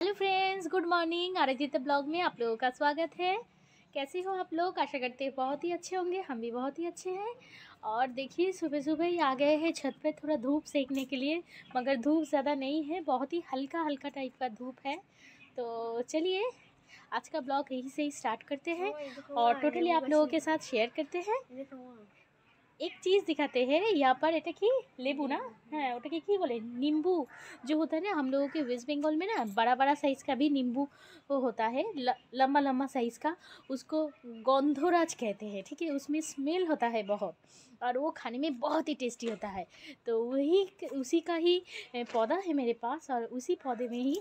Hello friends good morning. Arjit blog में आप लोगों का स्वागत है। कैसे हो आप लोग? आशा करते हैं बहुत ही अच्छे होंगे हम भी बहुत ही अच्छे हैं। और देखिए सुबह सुबह ही आ गए हैं छत पे थोड़ा धूप सेकने के लिए मगर धूप ज़्यादा नहीं है बहुत ही हल्का हल्का टाइप का धूप है। तो चलिए आज का ब्लॉग यहीं से ही स्टार्ट करते हैं। और टोटली आप लोगों के साथ शेयर करते हैं। এক চিজ दिखाते हैं यहाँ पर এটা কি লেবু ना হ্যাঁ ওটাকে কি বলে नींबू जो होता है ना हम लोगों के वेस्ट बंगाल में ना बड़ा बड़ा साइज़ का भी नींबू वो होता है ल, लंबा लंबा साइज़ का उसको गंधोराज कहते हैं ठीक है उसमें स्मेल होता है बहुत और वो खाने में बहुत ही टेस्टी होता है तो वही उसी का ही पौधा है मेरे पास और उसी पौधे में ही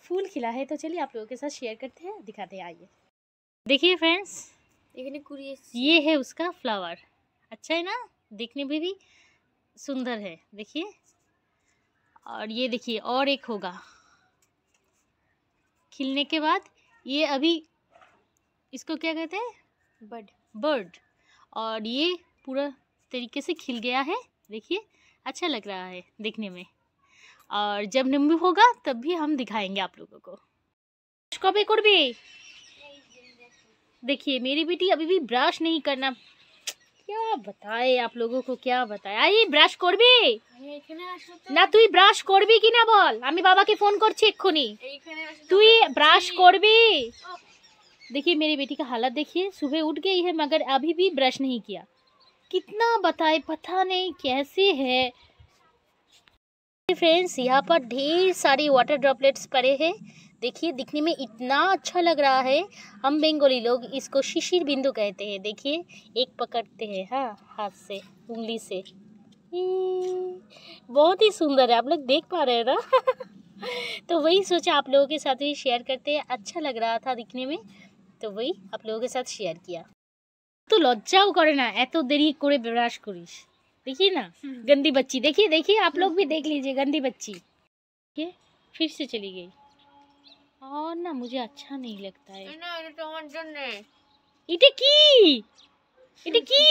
फूल खिला है तो चलिए आप लोगों के साथ शेयर करते हैं दिखाते हैं आइए देखिए फ्रेंड्स এখানে কুড়িয়ে ये है उसका फ्लावर अच्छा है ना देखने में भी सुंदर है देखिए। और ये देखिए और एक होगा। खिलने के बाद ये अभी इसको क्या कहते हैं? Bud bird. और ये पूरा तरीके से खिल गया है देखिए अच्छा लग रहा है देखने में। और जब नींबू होगा तब भी हम दिखाएँगे आप लोगों को। कभी करबे। देखिए मेरी बेटी अभी भी ब्रश नहीं करना क्या बताए आप लोगों को क्या बताয় আই ব্রাশ করবি? আমি এখানে আসতে না তুই ব্রাশ করবি কি না বল? আমি বাবাকে ফোন देखिए मेरी बेटी का हालत देखिए सुबह उठ गई है मगर अभी भी ब्रश नहीं किया कितना बताए पता नहीं कैसे है फ्रेंड्स यहाँ पर ढेर सारी वाटर ड्रॉपलेट्स पड़े हैं। देखिए दिखने में इतना अच्छा लग रहा है हम बंगाली लोग इसको शिशिर बिंदु कहते हैं देखिए एक पकड़ते हैं हाँ हाथ से उंगली से ई, बहुत ही सुंदर है आप लोग देख पा रहे हैं ना तो वही सोचा आप लोगों के साथ भी शेयर करते हैं अच्छा लग रहा था दिखने में तो वही आप लोगों के साथ शेयर किया तो লজ্জাও করে না এত দেরি করে ব্রাশ করিস देखिए ना गंदी बच्ची देखिए देखिए आप लोग भी देख लीजिए गंदी बच्ची ये फिर से चली गई और ना मुझे अच्छा नहीं लगता है না এটা তোমার জন্য এটা কি এটা কি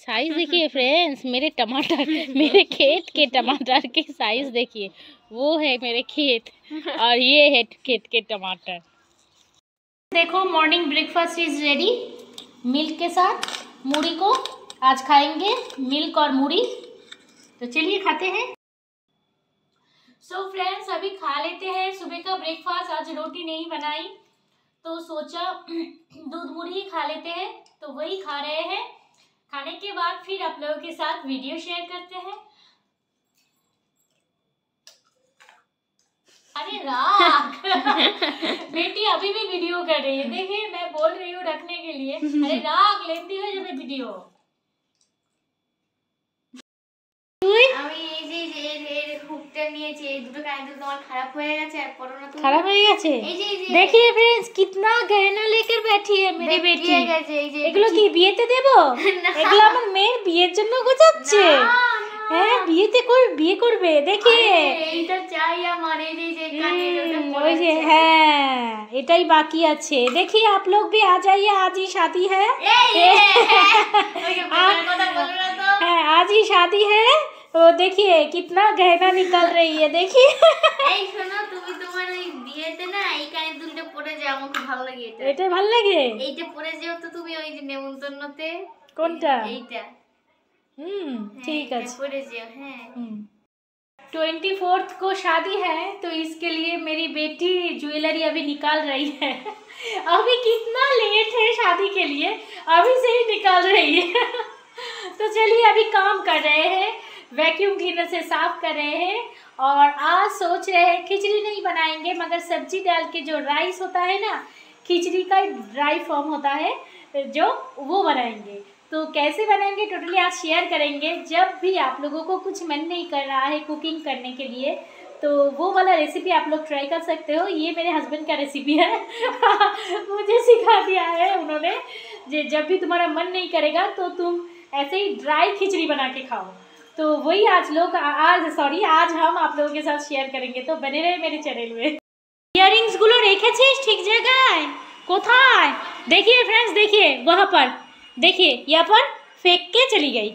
साइज देखिए फ्रेंड्स मेरे टमाटर मेरे खेत के टमाटर के साइज देखिए वो है मेरे खेत और ये है खेत के टमाटर देखो morning breakfast is ready milk के साथ मूढ़ी को आज खाएंगे मिल्क और मूढ़ी तो चलिए खाते हैं सो so फ्रेंड्स अभी खा लेते हैं। सुबह का ब्रेकफास्ट आज रोटी नहीं बनाई। तो सोचा दूध मुढ़ी खा लेते हैं। तो वही खा रहे हैं। खाने के बाद फिर आप लोगों के साथ वीडियो शेयर करते हैं। अरे राख बेटी अभी भी वीडियो कर रही है। देखिए मैं बोल रही हूँ रखने के लिए। अरे राख लेती हो जब वीडियो আমি এই যে এই যে এর এর হুকটা নিয়েছি এই দুটো কানে দুটো তোমার খারাপ হয়ে গেছে আর পরো না তুমি खराब हो गया छे এই যে এই যে देखिए फ्रेंड्स कितना गहना लेकर बैठी है मेरी बेटी বেরিয়ে গেছে এই যে এগুলো কি বিয়েতে দেব না। এগুলো আমার মেয়ের বিয়ের জন্য গোছাচ্ছে না, না। হ্যাঁ বিয়েতে কর বিয়ে করবে দেখিয়ে আরে, এইটা চাই আমার এই যে এই যে কানের ওটা हम्म, পরে ওই যে আছে। হ্যাঁ এটাই বাকি আছে देखिए आप लोग भी आ जाइए आज ही शादी है এই, এই, ওই যে বোনের কথা বলো না তো है आज ही शादी है तो देखिए कितना गहना निकल रही है देखिए এই শোনো তুমি তোমার ওই বিয়েতে না এই কানের দুলটা পরে যাও আমার খুব ভালো লাগে এটা এটা ভাল লাগে এইটা পরে যেও তো তুমি ওই যে নেমন্তন্নতে কোনটা এইটা हम्म হ্যাঁ, ठीक এটা আছে পরে যেও হ্যাঁ ट्वेंटी फोर्थ को शादी है तो इसके लिए मेरी बेटी ज्वेलरी अभी निकाल रही है अभी कितना लेट है शादी के लिए अभी से ही निकाल रही है तो चलिए अभी काम कर रहे हैं वैक्यूम क्लीनर से साफ़ कर रहे हैं और आज सोच रहे हैं खिचड़ी नहीं बनाएँगे, मगर सब्ज़ी डाल के जो राइस होता है ना, खिचड़ी का ड्राई फॉर्म होता है, जो वो बनाएँगे। तो कैसे बनाएँगे टोटली आज शेयर करेंगे। जब भी आप लोगों को कुछ मन नहीं कर रहा है कुकिंग करने के लिए तो वो वाला रेसिपी आप लोग ट्राई कर सकते हो। ये मेरे हस्बैंड का रेसिपी है। मुझे सिखा दिया है उन्होंने। जब भी तुम्हारा मन नहीं करेगा तो तुम ऐसे ही ड्राई खिचड़ी बना के खाओ। तो वही आज लोग आज सॉरी आज हम आप लोगों के साथ शेयर करेंगे तो बने रहे मेरे चैनल में ইয়ারিংস গুলো রেখেছিস ঠিক জায়গায় কোথায় देखिए फ्रेंड्स देखिए वहाँ पर देखिए यहाँ पर फेंक के चली गई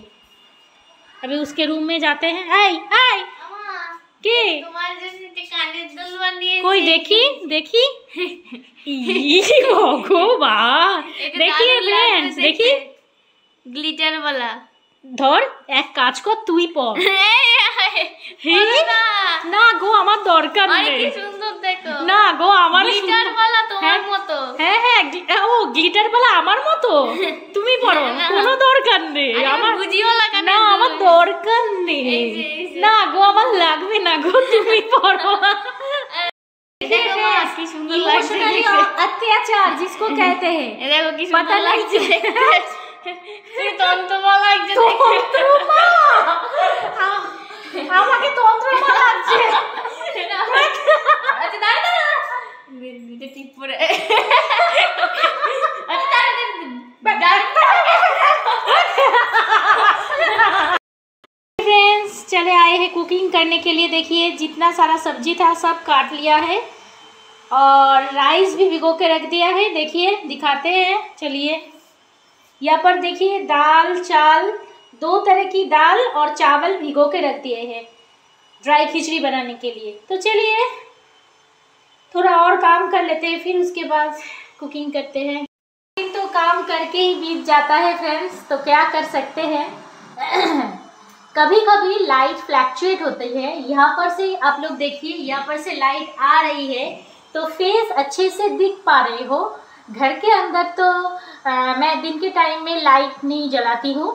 अभी उसके रूम में जाते हैं आई आई আমা কে তোমার कोई देखी देखी ई, ভগবান দেখি ফ্রেন্ডস দেখি গ্লিটার वाला ধর এক কাজ কর তুই পর হে, না না গো আমার দরকার আরে নেই কি সুন্দর দেখো না গো আমার গ্লিটার वाला তোমার হ্যাঁ। মতো হ্যাঁ হ্যাঁ গি- ও গ্লিটার বলা আমার মতো তুমি পড়ো না। কোনো দরকার নেই আরে আমার বুঝিও লাগা না আমার দরকার নেই এই যে, এই যে। না গো আমার লাগবে না গো তুমি পড়ো দেখো মা, কি সুন্দর লাগছে इमोशनली দেখতে। अत्याचार जिसको कहते हैं এ দেখো কি पता সুন্দর नहीं লাগছে তুই তন্তমা লাগছে দেখতে। তন্ত্রমা আ- আমাকে তন্ত্রমা লাগছে আচ্ছা দাঁড়া দাঁড়া দুটো টিপ পরে আচ্ছা দাঁড়া फ्रेंड्स चले आए हैं कुकिंग करने के लिए देखिए जितना सारा सब्जी था सब काट लिया है और राइस भी भिगो के रख दिया है देखिए दिखाते हैं चलिए यहाँ पर देखिए, दाल, चाल, दो तरह की दाल और चावल भिगो के रख दिए हैं ड्राई खिचड़ी बनाने के लिए। तो चलिए, थोड़ा और काम कर लेते हैं, फिर उसके बाद कुकिंग करते हैं। तो काम करके ही बीत जाता है फ्रेंड्स तो क्या कर सकते हैं? कभी कभी लाइट फ्लैक्चुएट होती है। यहाँ पर से आप लोग देखिए, यहाँ पर से लाइट आ रही है तो फेस अच्छे से दिख पा रहे हो। घर के अंदर तो मैं दिन के टाइम में लाइट नहीं जलाती हूँ।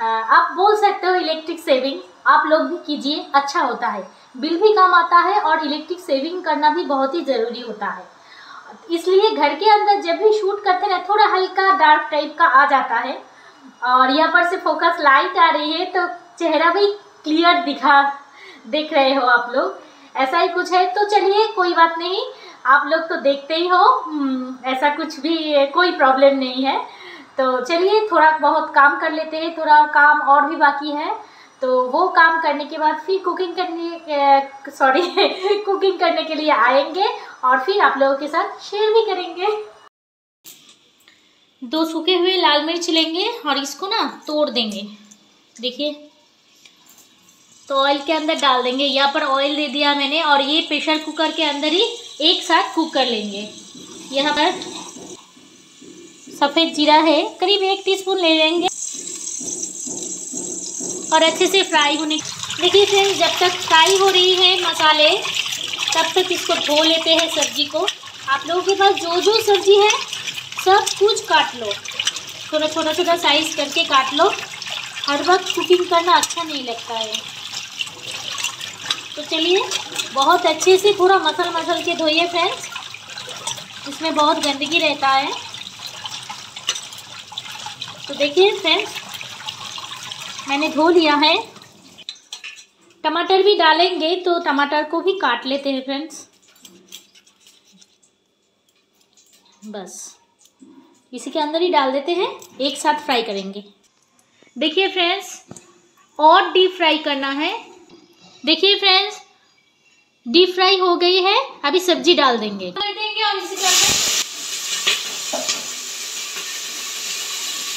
आप बोल सकते हो इलेक्ट्रिक सेविंग आप लोग भी कीजिए अच्छा होता है। बिल भी कम आता है और इलेक्ट्रिक सेविंग करना भी बहुत ही ज़रूरी होता है। इसलिए घर के अंदर जब भी शूट करते हैं, थोड़ा हल्का डार्क टाइप का आ जाता है। और यहाँ पर से फोकस लाइट आ रही है तो चेहरा भी क्लियर दिखा, देख रहे हो आप लोग। ऐसा ही कुछ है तो चलिए, कोई बात नहीं। आप लोग तो देखते ही हो हम्म, ऐसा कुछ भी कोई प्रॉब्लम नहीं है। तो चलिए थोड़ा बहुत काम कर लेते हैं थोड़ा काम और भी बाकी है। तो वो काम करने के बाद फिर कुकिंग करने सॉरी कुकिंग करने के लिए आएँगे और फिर आप लोगों के साथ शेयर भी करेंगे। दो सूखे हुए लाल मिर्च लेंगे और इसको ना तोड़ देंगे। देखिए। तो ऑयल के अंदर डाल देंगे। यहाँ पर ऑयल दे दिया मैंने और ये प्रेशर कुकर के अंदर ही एक साथ कुक कर लेंगे। यहाँ पर सफ़ेद जीरा है, करीब एक टीस्पून ले लेंगे। और अच्छे से फ्राई होने देखिए फ्रेंड्स जब तक फ्राई हो रही है मसाले, तब तक इसको धो लेते हैं सब्ज़ी को। आप लोगों के पास जो जो सब्ज़ी है, सब कुछ काट लो। थोड़ा छोटा छोटा साइज़ करके काट लो। हर वक्त कुकिंग करना अच्छा नहीं लगता है। चलिए। बहुत अच्छे से पूरा मसल मसल के धोइए फ्रेंड्स इसमें बहुत गंदगी रहता है। तो देखिए फ्रेंड्स मैंने धो लिया है। टमाटर भी डालेंगे तो टमाटर को भी काट लेते हैं फ्रेंड्स बस। इसी के अंदर ही डाल देते हैं। एक साथ फ्राई करेंगे। देखिए फ्रेंड्स और डीप फ्राई करना है। देखिए फ्रेंड्स डीप फ्राई हो गई है, अभी सब्ज़ी डाल देंगे। कर देंगे और इसी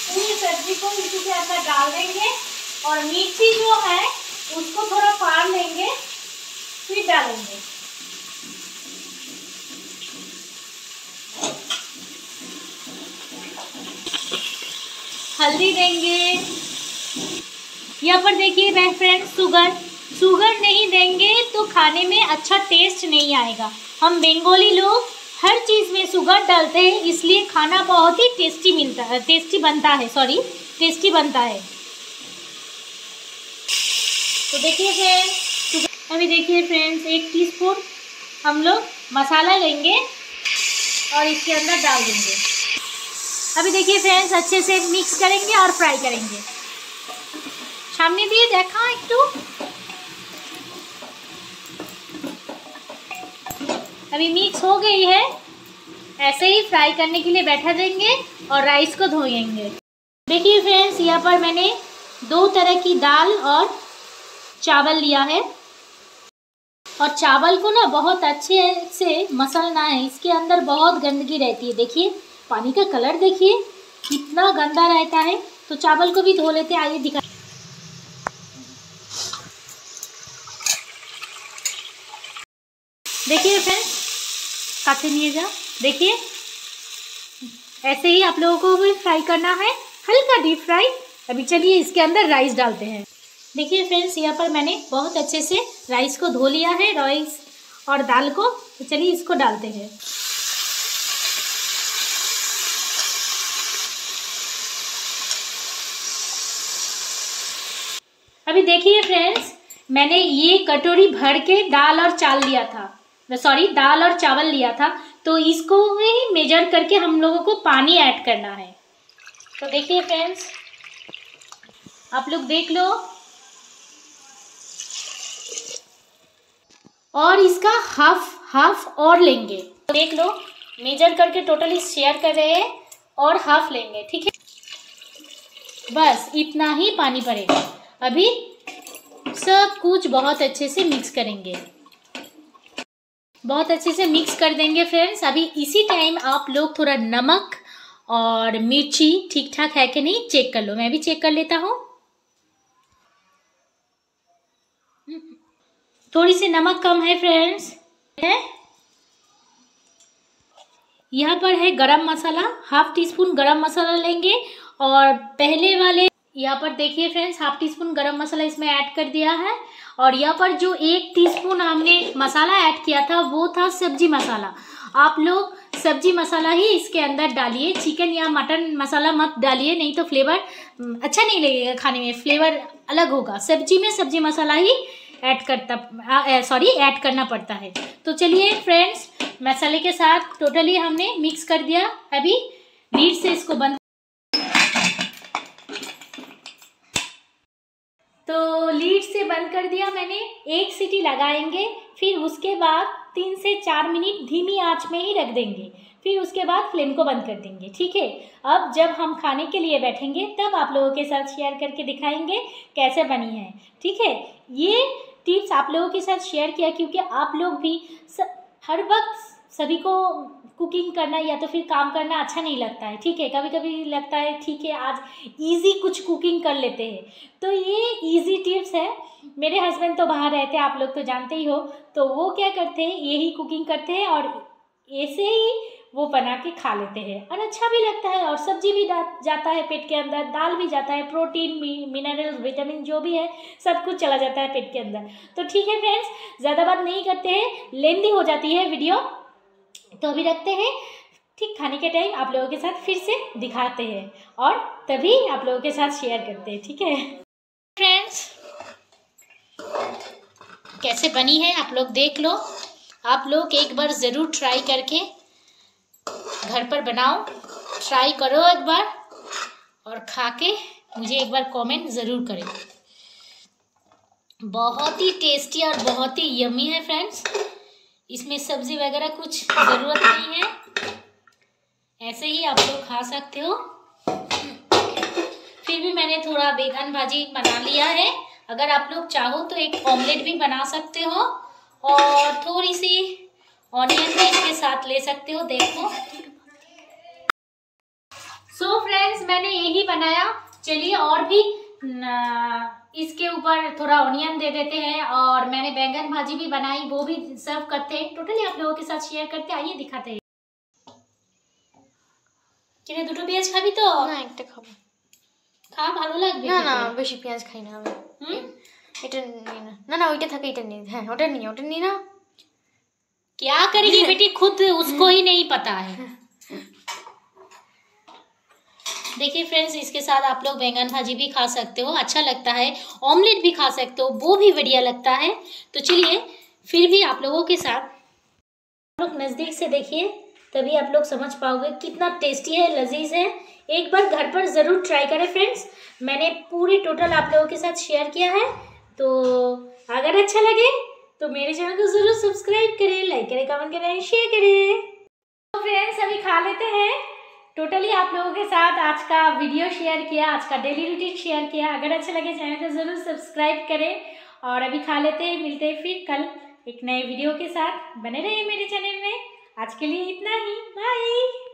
पूरी सब्ज़ी को इसी के अंदर डाल देंगे और मिर्ची जो है, उसको थोड़ा फाड़ लेंगे, फिर डालेंगे। हल्दी देंगे। यहाँ पर देखिए मैं फ्रेंड शुगर शुगर नहीं देंगे तो खाने में अच्छा टेस्ट नहीं आएगा हम बंगाली लोग हर चीज़ में शुगर डालते हैं इसलिए खाना बहुत ही टेस्टी मिलता है टेस्टी बनता है सॉरी टेस्टी बनता है तो देखिए फ्रेंड्स अभी देखिए फ्रेंड्स एक टीस्पून हम लोग मसाला लेंगे और इसके अंदर डाल देंगे अभी देखिए फ्रेंड्स अच्छे से मिक्स करेंगे और फ्राई करेंगे সামনে দিয়ে দেখা একটু अभी मिक्स हो गई है। ऐसे ही फ्राई करने के लिए बैठा देंगे और राइस को धोएँगे। देखिए फ्रेंड्स यहाँ पर मैंने दो तरह की दाल और चावल लिया है। और चावल को ना बहुत अच्छे से मसलना है। इसके अंदर बहुत गंदगी रहती है। देखिए, पानी का कलर देखिए, कितना गंदा रहता है। तो चावल को भी धो लेते आइए दिखा देखिए फ्रेंड्स काछे नहीं जा देखिए, ऐसे ही आप लोगों को भी फ्राई करना है। हल्का डीप फ्राई अभी चलिए इसके अंदर राइस डालते हैं। देखिए फ्रेंड्स यहाँ पर मैंने बहुत अच्छे से राइस को धो लिया है राइस और दाल को। तो चलिए इसको डालते हैं। अभी देखिए फ्रेंड्स मैंने ये कटोरी भर के दाल और चाल लिया था। सॉरी, दाल और चावल लिया था। तो इसको ही मेजर करके हम लोगों को पानी ऐड करना है। तो देखिए फ्रेंड्स आप लोग देख लो। और इसका हाफ़ हाफ़ और लेंगे। तो देख लो मेजर करके टोटली शेयर कर रहे हैं और हाफ़ लेंगे, ठीक है? बस, इतना ही पानी पड़ेगा अभी सब कुछ बहुत अच्छे से मिक्स करेंगे। बहुत अच्छे से मिक्स कर देंगे फ्रेंड्स अभी इसी टाइम आप लोग थोड़ा नमक और मिर्ची ठीक ठाक है कि नहीं चेक कर लो. मैं भी चेक कर लेता हूँ. थोड़ी सी नमक कम है फ्रेंड्स है? यहाँ पर है गरम मसाला. हाफ़ टी स्पून गरम मसाला लेंगे. और पहले वाले, यहाँ पर देखिए फ्रेंड्स हाफ़ टी स्पून गरम मसाला इसमें ऐड कर दिया है. और यहाँ पर जो एक टीस्पून हमने मसाला ऐड किया था, वो था सब्ज़ी मसाला। आप लोग सब्ज़ी मसाला ही इसके अंदर डालिए। चिकन या मटन मसाला मत डालिए, नहीं तो फ्लेवर अच्छा नहीं लगेगा खाने में। फ्लेवर अलग होगा। सब्ज़ी में सब्ज़ी मसाला ही ऐड करता सॉरी ऐड करना पड़ता है। तो चलिए फ्रेंड्स मसाले के साथ टोटली हमने मिक्स कर दिया। अभी लीड से इसको बंद तो लीड से बंद कर दिया मैंने एक सीटी लगाएँगे फिर उसके बाद तीन से चार मिनट धीमी आँच में ही रख देंगे फिर उसके बाद फ्लेम को बंद कर देंगे ठीक है? अब जब हम खाने के लिए बैठेंगे तब आप लोगों के साथ शेयर करके दिखाएँगे कैसे बनी है ठीक है? ये टिप्स आप लोगों के साथ शेयर किया क्योंकि आप लोग भी स, हर वक्त सभी को कुकिंग करना या तो फिर काम करना अच्छा नहीं लगता है, ठीक है? कभी कभी लगता है, ठीक है, आज इजी कुछ कुकिंग कर लेते हैं। तो ये इजी टिप्स है। मेरे हस्बैंड तो बाहर रहते हैं, आप लोग तो जानते ही हो। तो वो क्या करते हैं, यही कुकिंग करते हैं और ऐसे ही वो बना के खा लेते हैं। और अच्छा भी लगता है और सब्ज़ी भी जाता है पेट के अंदर, दाल भी जाता है प्रोटीन मिनरल विटामिन जो भी है, सब कुछ चला जाता है पेट के अंदर। तो ठीक है फ्रेंड्स ज़्यादा बात नहीं करते हैं लेंदी हो जाती है वीडियो। तो अभी रखते हैं। ठीक, खाने के टाइम आप लोगों के साथ फिर से दिखाते हैं और तभी आप लोगों के साथ शेयर करते हैं, ठीक है? फ्रेंड्स कैसे बनी है आप लोग देख लो। आप लोग एक बार ज़रूर ट्राई करके घर पर बनाओ। ट्राई करो एक बार और खा के मुझे एक बार कमेंट ज़रूर करें। बहुत ही टेस्टी और बहुत ही यमी है फ्रेंड्स इसमें सब्ज़ी वगैरह कुछ ज़रूरत नहीं है। ऐसे ही आप लोग खा सकते हो। फिर भी मैंने थोड़ा बैगन भाजी बना लिया है। अगर आप लोग चाहो तो एक ऑमलेट भी बना सकते हो और थोड़ी सी ऑनियन भी इसके साथ ले सकते हो, देखो। सो so फ्रेंड्स मैंने यही बनाया। चलिए और भी इसके ऊपर थोड़ा ऑनियन दे देते हैं और मैंने बैंगन भाजी भी बनाई वो भी सर्व करते हैं टोटली आप लोगों के साथ शेयर करते आइए दिखाते हैं কিরে দুটো পেঁয়াজ খাবি তো না একটা খাবো খা ভালো লাগবে না না বেশি পেঁয়াজ খাই না আমি এটা নিয়ে না না না ওইটা থাকে এটা নিয়ে হ্যাঁ ওটা নিয়ে ওটা নিয়ে না क्या करेगी बेटी खुद उसको ही नहीं पता है देखिए फ्रेंड्स इसके साथ आप लोग बैंगन भाजी भी खा सकते हो अच्छा लगता है। ऑमलेट भी खा सकते हो, वो भी बढ़िया लगता है। तो चलिए, फिर भी आप लोगों के साथ, आप लोग नज़दीक से देखिए, तभी आप लोग समझ पाओगे कितना टेस्टी है, लजीज है। एक बार घर पर ज़रूर ट्राई करें फ्रेंड्स मैंने पूरी टोटल आप लोगों के साथ शेयर किया है। तो अगर अच्छा लगे तो मेरे चैनल को ज़रूर सब्सक्राइब करें लाइक करें कमेंट करें शेयर करें। तो फ्रेंड्स अभी खा लेते हैं। टोटली आप लोगों के साथ आज का वीडियो शेयर किया, आज का डेली रूटीन शेयर किया। अगर अच्छा लगे चैनल को ज़रूर सब्सक्राइब करें और अभी खा लेते हैं, मिलते हैं फिर कल एक नए वीडियो के साथ। बने रहिए मेरे चैनल में। आज के लिए इतना ही। बाय